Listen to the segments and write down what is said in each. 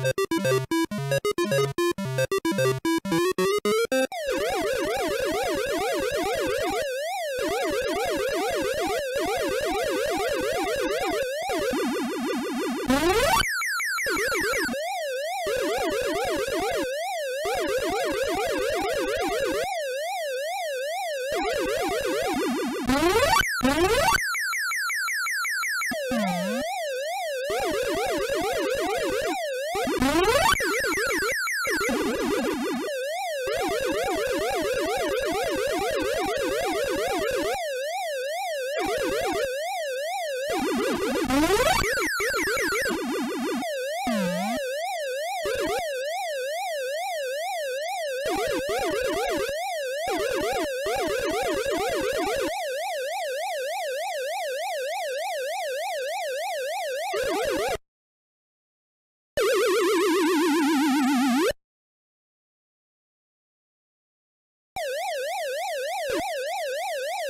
Woo! Woo!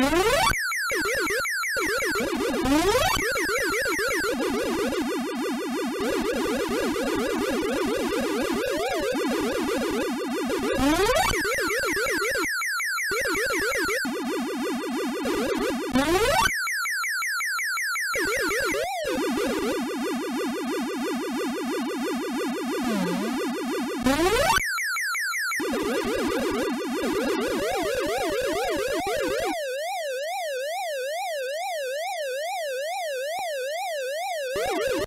Woo! Woo!